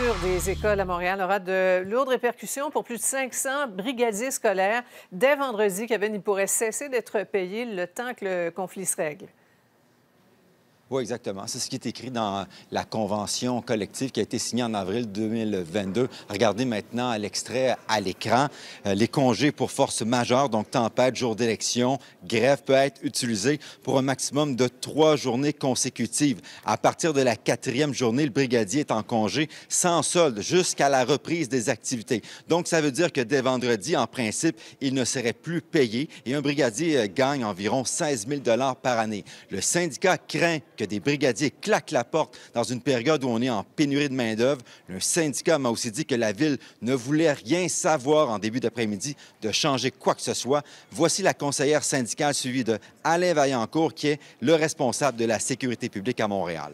fermeture des écoles à Montréal aura de lourdes répercussions pour plus de 500 brigadiers scolaires. Dès vendredi, Kevin, ils pourraient cesser d'être payés le temps que le conflit se règle. Oui, exactement. C'est ce qui est écrit dans la convention collective qui a été signée en avril 2022. Regardez maintenant l'extrait à l'écran. Euh, les congés pour force majeure, donc tempête, jour d'élection, grève, peut être utilisé pour un maximum de trois journées consécutives. À partir de la quatrième journée, le brigadier est en congé sans solde jusqu'à la reprise des activités. Donc, ça veut dire que dès vendredi, en principe, il ne serait plus payé et un brigadier euh, gagne environ 16 000 par année. Le syndicat craint que des brigadiers claquent la porte dans une période où on est en pénurie de main-d'œuvre. Le syndicat m'a aussi dit que la ville ne voulait rien savoir en début d'après-midi de changer quoi que ce soit. Voici la conseillère syndicale suivie de Alain Vaillancourt, qui est le responsable de la sécurité publique à Montréal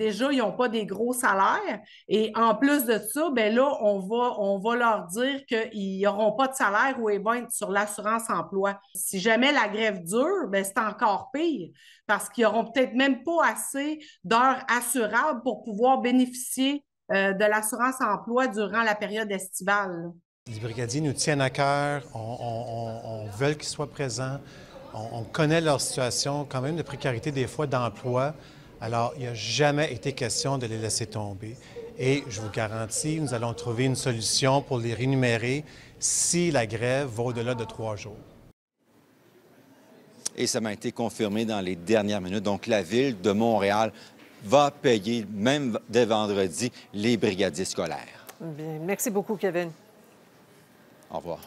déjà, ils n'ont pas des gros salaires. Et en plus de ça, ben là, on va, on va leur dire qu'ils n'auront pas de salaire ou ils vont être sur l'assurance emploi. Si jamais la grève dure, ben c'est encore pire parce qu'ils n'auront peut-être même pas assez d'heures assurables pour pouvoir bénéficier euh, de l'assurance emploi durant la période estivale. Les brigadiers nous tiennent à cœur, on, veut qu'ils soient présents, on, connaît leur situation, quand même de précarité des fois d'emploi. Alors, il n'y a jamais été question de les laisser tomber. Et je vous garantis, nous allons trouver une solution pour les rémunérer si la grève va au-delà de trois jours. Et ça m'a été confirmé dans les dernières minutes. Donc, la Ville de Montréal va payer, même dès vendredi, les brigadiers scolaires. Bien. Merci beaucoup, Kevin. Au revoir.